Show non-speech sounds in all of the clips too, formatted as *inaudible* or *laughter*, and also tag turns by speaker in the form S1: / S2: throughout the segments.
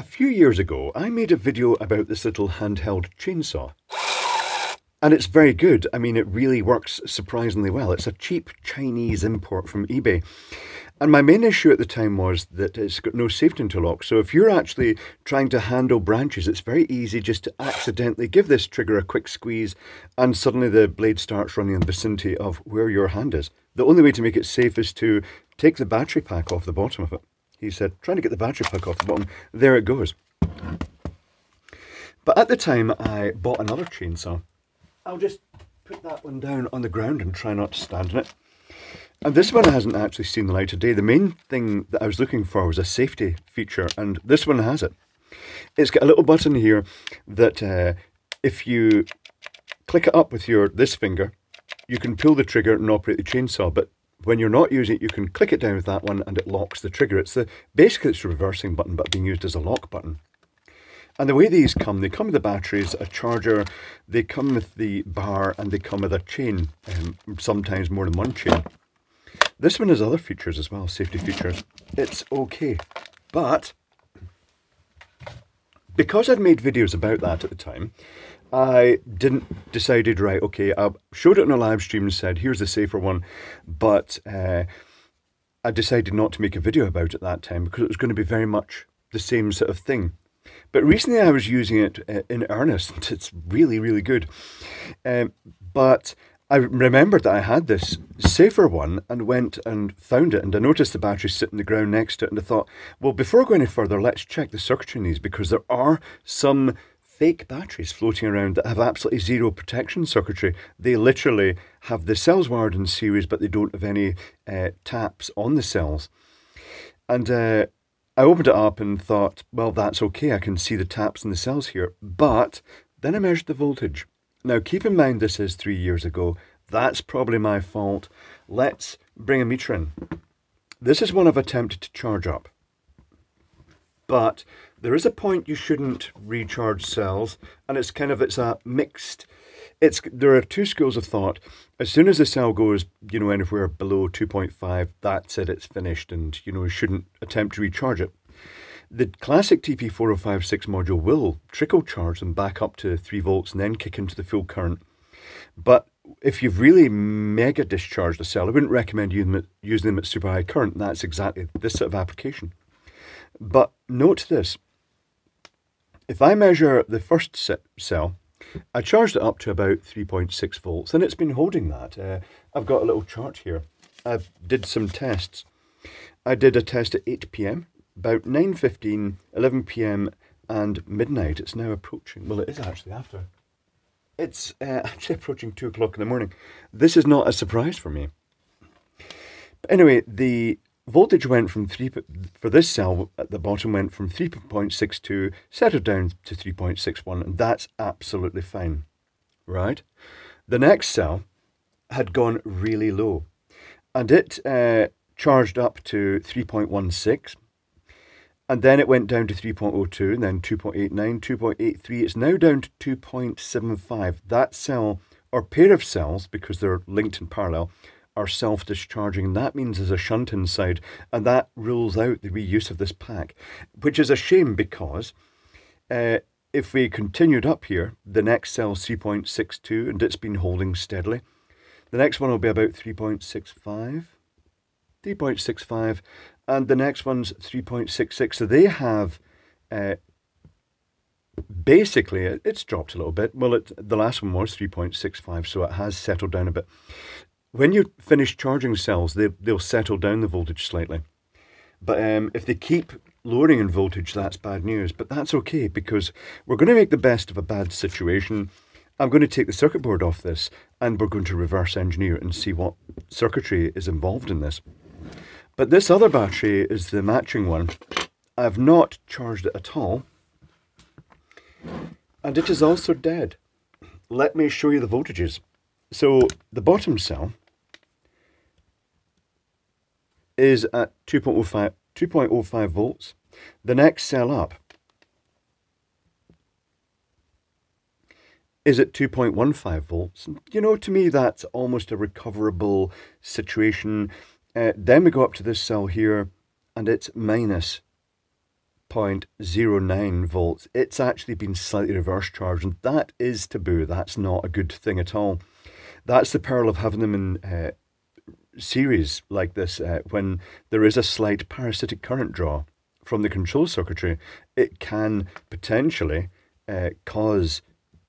S1: A few years ago, I made a video about this little handheld chainsaw. And it's very good. I mean, it really works surprisingly well. It's a cheap Chinese import from eBay. And my main issue at the time was that it's got no safety interlock. So if you're actually trying to handle branches, it's very easy just to accidentally give this trigger a quick squeeze and suddenly the blade starts running in the vicinity of where your hand is. The only way to make it safe is to take the battery pack off the bottom of it. He said, trying to get the battery pack off the bottom. There it goes. But at the time, I bought another chainsaw. I'll just put that one down on the ground and try not to stand on it. And this one hasn't actually seen the light of day. The main thing that I was looking for was a safety feature, and this one has it. It's got a little button here that uh, if you click it up with your this finger, you can pull the trigger and operate the chainsaw. But when you're not using it, you can click it down with that one and it locks the trigger. It's the basically it's a reversing button, but being used as a lock button. And the way these come, they come with the batteries, a charger, they come with the bar, and they come with a chain, um, sometimes more than one chain. This one has other features as well, safety features. It's okay, but because I'd made videos about that at the time, I didn't decided right. Okay, I showed it on a live stream and said, "Here's the safer one," but uh, I decided not to make a video about it that time because it was going to be very much the same sort of thing. But recently, I was using it uh, in earnest. It's really, really good. Um, but I remembered that I had this safer one and went and found it. And I noticed the battery sitting the ground next to it. And I thought, well, before going any further, let's check the circuitry in these because there are some fake batteries floating around that have absolutely zero protection circuitry. They literally have the cells wired in series, but they don't have any uh, taps on the cells. And uh, I opened it up and thought, well, that's okay. I can see the taps in the cells here. But then I measured the voltage. Now, keep in mind this is three years ago. That's probably my fault. Let's bring a meter in. This is one I've attempted to charge up. But there is a point you shouldn't recharge cells, and it's kind of it's a mixed. It's there are two schools of thought. As soon as the cell goes, you know, anywhere below two point five, that's it. It's finished, and you know, you shouldn't attempt to recharge it. The classic TP4056 module will trickle charge them back up to 3 volts and then kick into the full current. But if you've really mega discharged a cell, I wouldn't recommend using them, at, using them at super high current. That's exactly this sort of application. But note this if I measure the first cell, I charged it up to about 3.6 volts and it's been holding that. Uh, I've got a little chart here. I did some tests. I did a test at 8 p.m., about 9.15, 11 p.m. and midnight. It's now approaching, well it is actually after. It's uh, *laughs* actually approaching 2 o'clock in the morning. This is not a surprise for me. But anyway, the voltage went from 3, for this cell at the bottom went from 3.62, settled down to 3.61, and that's absolutely fine, right? The next cell had gone really low, and it uh, charged up to 3.16, and then it went down to 3.02, and then 2.89, 2.83. It's now down to 2.75. That cell, or pair of cells, because they're linked in parallel, are self-discharging. And that means there's a shunt inside and that rules out the reuse of this pack which is a shame because uh, if we continued up here the next cell is 3.62 and it's been holding steadily the next one will be about 3.65 3.65 and the next one's 3.66 so they have uh, basically it's dropped a little bit. Well it, the last one was 3.65 so it has settled down a bit when you finish charging cells, they, they'll settle down the voltage slightly. But um, if they keep lowering in voltage, that's bad news. But that's okay because we're going to make the best of a bad situation. I'm going to take the circuit board off this and we're going to reverse engineer and see what circuitry is involved in this. But this other battery is the matching one. I've not charged it at all. And it is also dead. Let me show you the voltages. So the bottom cell is at 2.05, 2.05 volts. The next cell up is at 2.15 volts. You know, to me, that's almost a recoverable situation. Uh, then we go up to this cell here, and it's minus 0.09 volts, it's actually been slightly reverse charged, and that is taboo. That's not a good thing at all. That's the peril of having them in uh, series like this uh, when there is a slight parasitic current draw from the control circuitry. It can potentially uh, cause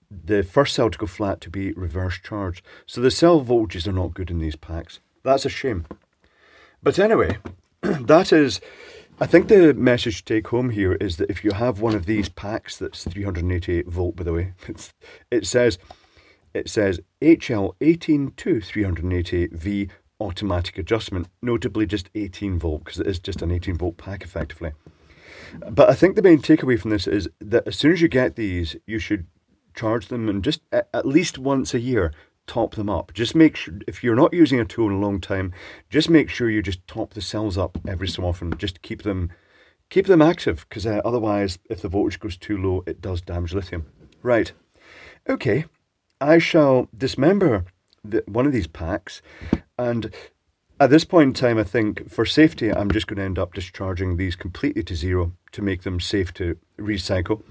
S1: the first cell to go flat to be reverse charged. So the cell voltages are not good in these packs. That's a shame. But anyway, *clears throat* that is I think the message to take home here is that if you have one of these packs that's 388 volt, by the way, *laughs* it says it says HL18 to 388V automatic adjustment, notably just 18 volt because it is just an 18 volt pack effectively. But I think the main takeaway from this is that as soon as you get these, you should charge them and just at least once a year top them up. Just make sure, if you're not using a tool in a long time, just make sure you just top the cells up every so often. Just keep them, keep them active, because uh, otherwise, if the voltage goes too low, it does damage lithium. Right. Okay. I shall dismember the, one of these packs, and at this point in time, I think for safety, I'm just going to end up discharging these completely to zero to make them safe to recycle.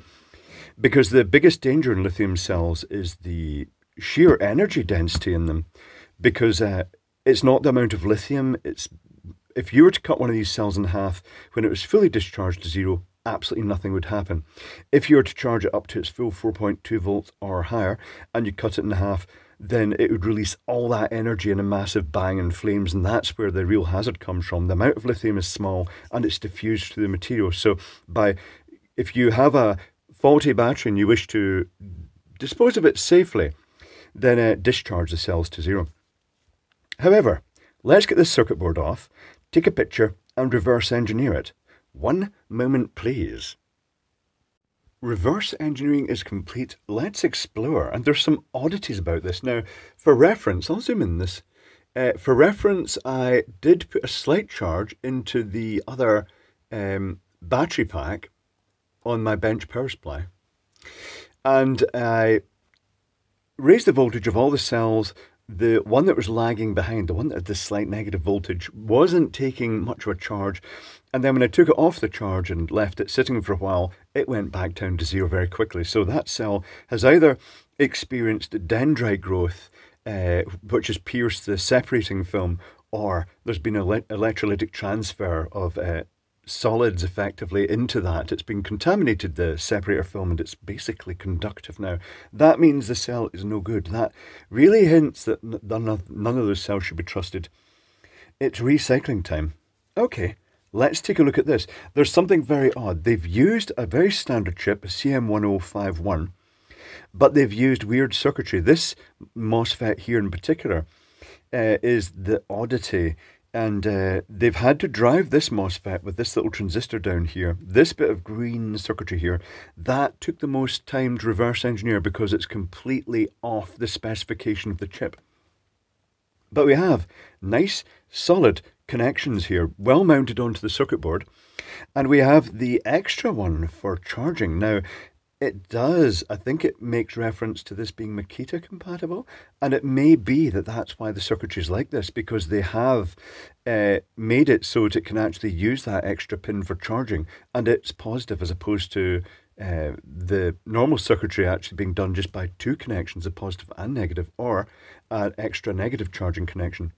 S1: Because the biggest danger in lithium cells is the sheer energy density in them because uh, it's not the amount of lithium. It's if you were to cut one of these cells in half when it was fully discharged to zero, absolutely nothing would happen. If you were to charge it up to its full 4.2 volts or higher and you cut it in half, then it would release all that energy in a massive bang and flames, and that's where the real hazard comes from. The amount of lithium is small and it's diffused through the material. So by if you have a faulty battery and you wish to dispose of it safely, then uh, discharge the cells to zero. However, let's get this circuit board off, take a picture and reverse engineer it. One moment please. Reverse engineering is complete. Let's explore. And there's some oddities about this. Now, for reference, I'll zoom in this. Uh, for reference, I did put a slight charge into the other um, battery pack on my bench power supply. And I raised the voltage of all the cells. The one that was lagging behind, the one that had this slight negative voltage, wasn't taking much of a charge. And then when I took it off the charge and left it sitting for a while, it went back down to zero very quickly. So that cell has either experienced dendrite growth, uh, which has pierced the separating film, or there's been an electrolytic transfer of uh, solids effectively into that. It's been contaminated, the separator film, and it's basically conductive now. That means the cell is no good. That really hints that none of, those cells should be trusted. It's recycling time. Okay, let's take a look at this. There's something very odd. They've used a very standard chip, CM1051, but they've used weird circuitry. This MOSFET here in particular uh, is the oddity and uh, they've had to drive this MOSFET with this little transistor down here, this bit of green circuitry here. That took the most time to reverse engineer because it's completely off the specification of the chip. But we have nice, solid connections here, well mounted onto the circuit board. And we have the extra one for charging. Now, it does. I think it makes reference to this being Makita compatible, and it may be that that's why the circuitry is like this because they have uh, made it so that it can actually use that extra pin for charging, and it's positive as opposed to uh, the normal circuitry actually being done just by two connections, a positive and negative, or an extra negative charging connection.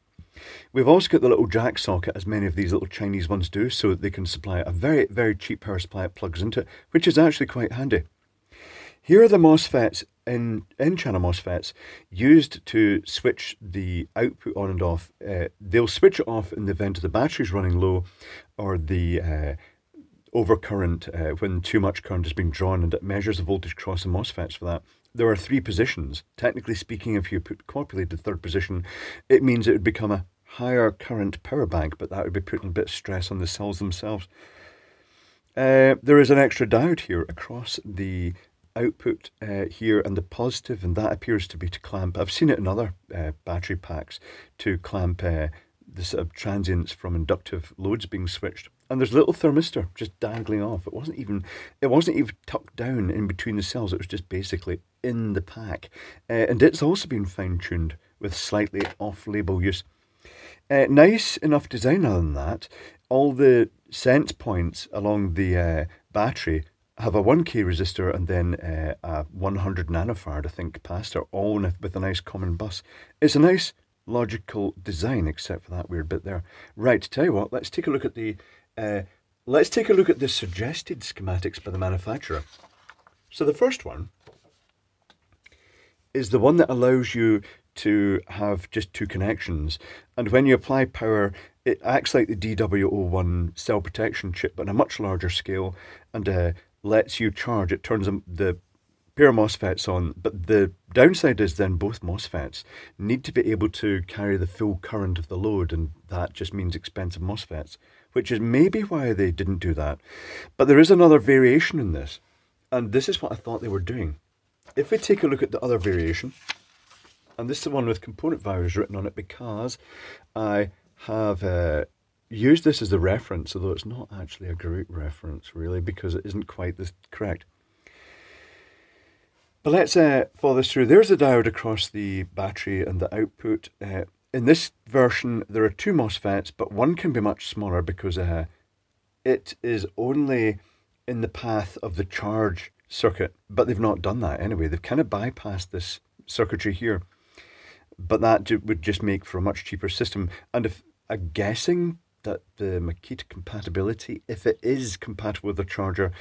S1: We've also got the little jack socket, as many of these little Chinese ones do, so that they can supply a very, very cheap power supply it plugs into, which is actually quite handy. Here are the MOSFETs in N-channel MOSFETs used to switch the output on and off. Uh, they'll switch it off in the event of the batteries running low or the uh, overcurrent uh, when too much current is being drawn and it measures the voltage across the MOSFETs for that. There are three positions. Technically speaking, if you put copulate the third position, it means it would become a higher current power bank, but that would be putting a bit of stress on the cells themselves. Uh, there is an extra diode here across the output uh, here and the positive, and that appears to be to clamp. I've seen it in other uh, battery packs to clamp uh, the sort of transients from inductive loads being switched. And there's a little thermistor just dangling off. It wasn't even it wasn't even tucked down in between the cells. It was just basically in the pack, uh, and it's also been fine tuned with slightly off-label use. Uh, nice enough design other than that. All the sense points along the uh, battery have a 1k resistor and then uh, a 100 nanofarad, I think, capacitor, all with a nice common bus. It's a nice logical design, except for that weird bit there. Right, to tell you what, let's take a look at the uh, let's take a look at the suggested schematics by the manufacturer. So the first one is the one that allows you to have just two connections. And when you apply power, it acts like the DW01 cell protection chip, but on a much larger scale, and uh, lets you charge. It turns the pair of MOSFETs on, but the downside is then both MOSFETs need to be able to carry the full current of the load, and that just means expensive MOSFETs, which is maybe why they didn't do that. But there is another variation in this, and this is what I thought they were doing. If we take a look at the other variation, and this is the one with component values written on it because I have uh, used this as the reference, although it's not actually a group reference really because it isn't quite this correct. But let's uh, follow this through. There's a diode across the battery and the output. Uh, in this version, there are two MOSFETs, but one can be much smaller because uh, it is only in the path of the charge circuit. But they've not done that anyway. They've kind of bypassed this circuitry here. But that would just make for a much cheaper system. And if I'm guessing that the Makita compatibility, if it is compatible with the charger,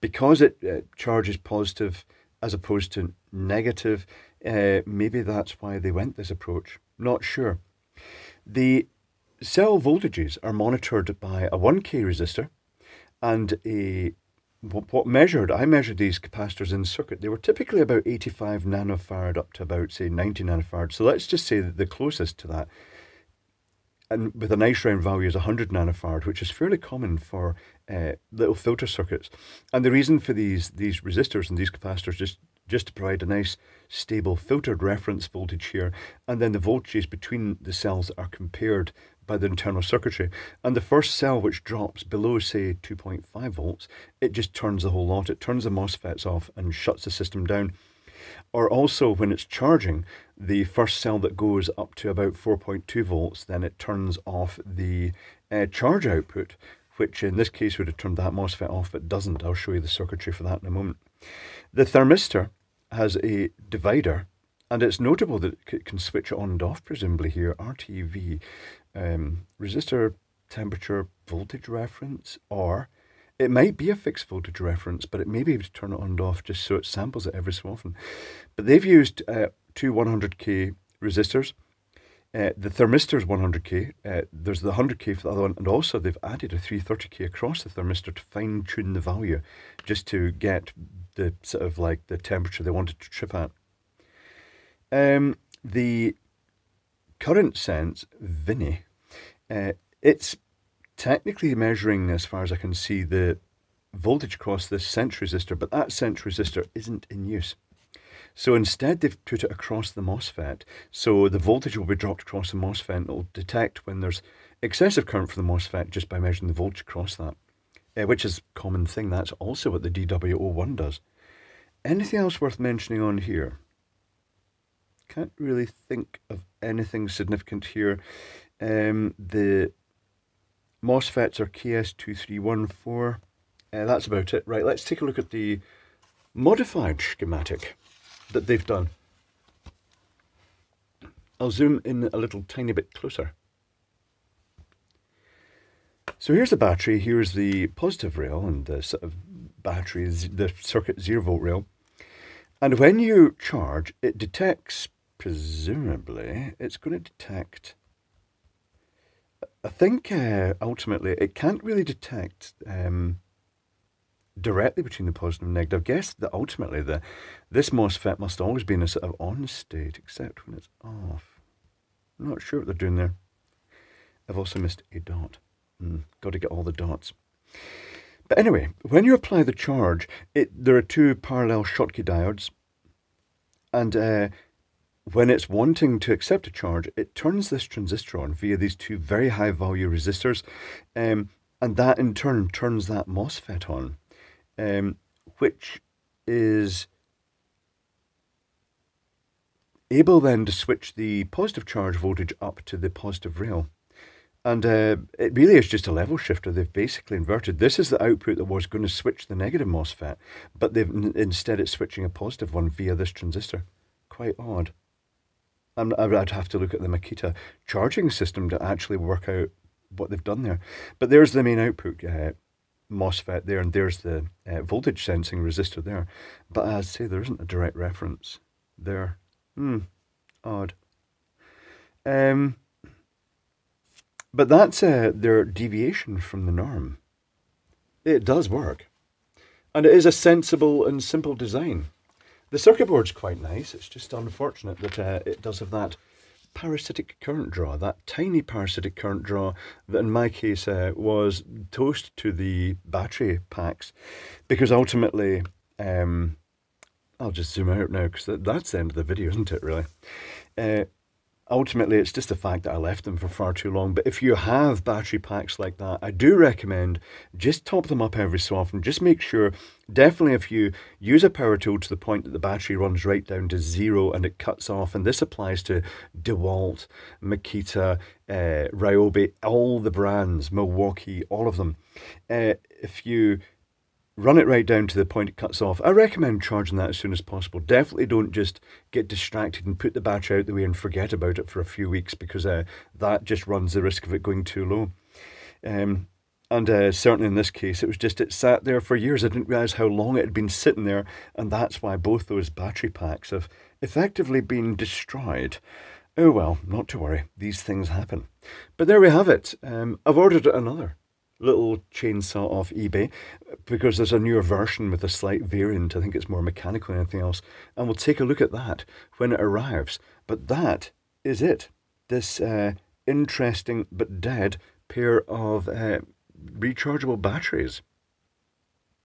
S1: because it uh, charges positive as opposed to negative. Uh, maybe that's why they went this approach. Not sure. The cell voltages are monitored by a 1K resistor and a what measured, I measured these capacitors in circuit. They were typically about 85 nanofarad up to about, say, 90 nanofarad. So let's just say that the closest to that, and with a nice round value, is 100 nanofarad, which is fairly common for uh, little filter circuits. And the reason for these these resistors and these capacitors just just to provide a nice stable filtered reference voltage here and then the voltages between the cells are compared by the internal circuitry. And the first cell which drops below say 2.5 volts it just turns the whole lot. It turns the MOSFETs off and shuts the system down or also when it's charging the first cell that goes up to about 4.2 volts then it turns off the uh, charge output which in this case would have turned that MOSFET off, but doesn't. I'll show you the circuitry for that in a moment. The thermistor has a divider, and it's notable that it can switch on and off, presumably here, RTV, um, resistor temperature voltage reference, or it might be a fixed voltage reference, but it may be able to turn it on and off just so it samples it every so often. But they've used uh, two 100k resistors, uh, the thermistor is 100k. Uh, there's the 100k for the other one, and also they've added a 330k across the thermistor to fine tune the value, just to get the sort of like the temperature they wanted to trip at. Um, the current sense, Vinny, uh, it's technically measuring, as far as I can see, the voltage across this sense resistor, but that sense resistor isn't in use. So instead, they've put it across the MOSFET. So the voltage will be dropped across the MOSFET and it'll detect when there's excessive current for the MOSFET just by measuring the voltage across that, uh, which is a common thing. That's also what the DW01 does. Anything else worth mentioning on here? Can't really think of anything significant here. Um, the MOSFETs are KS2314. Uh, that's about it. Right, let's take a look at the modified schematic that they've done. I'll zoom in a little tiny bit closer. So here's the battery, here's the positive rail and the sort of battery, the circuit zero volt rail. And when you charge, it detects, presumably, it's going to detect, I think uh, ultimately it can't really detect um, directly between the positive and negative. I guess that ultimately the this MOSFET must always be in a sort of on state, except when it's off. I'm not sure what they're doing there. I've also missed a dot. Mm, got to get all the dots. But anyway, when you apply the charge, it there are two parallel Schottky diodes, and uh, when it's wanting to accept a charge, it turns this transistor on via these two very high value resistors, um, and that in turn turns that MOSFET on um, which is able then to switch the positive charge voltage up to the positive rail. And uh, it really is just a level shifter. They've basically inverted. This is the output that was going to switch the negative MOSFET, but they've instead it's switching a positive one via this transistor. Quite odd. I would have to look at the Makita charging system to actually work out what they've done there. But there's the main output uh, MOSFET there, and there's the uh, voltage sensing resistor there. But I'd say, there isn't a direct reference there. Hmm, odd. Um, but that's uh, their deviation from the norm. It does work. And it is a sensible and simple design. The circuit board's quite nice. It's just unfortunate that uh, it does have that parasitic current draw, that tiny parasitic current draw that in my case uh, was toast to the battery packs because ultimately, um, I'll just zoom out now because that's the end of the video, isn't it really? Uh, ultimately it's just the fact that I left them for far too long. But if you have battery packs like that, I do recommend just top them up every so often. Just make sure, definitely if you use a power tool to the point that the battery runs right down to zero and it cuts off, and this applies to DeWalt, Makita, uh, Ryobi, all the brands, Milwaukee, all of them. Uh, if you run it right down to the point it cuts off. I recommend charging that as soon as possible. Definitely don't just get distracted and put the battery out the way and forget about it for a few weeks because uh, that just runs the risk of it going too low. Um, and uh, certainly in this case, it was just it sat there for years. I didn't realise how long it had been sitting there, and that's why both those battery packs have effectively been destroyed. Oh well, not to worry, these things happen. But there we have it. Um, I've ordered another little chainsaw off eBay because there's a newer version with a slight variant. I think it's more mechanical than anything else. And we'll take a look at that when it arrives. But that is it. This uh, interesting but dead pair of uh, rechargeable batteries.